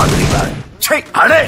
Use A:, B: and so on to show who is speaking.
A: आदमी சை அடே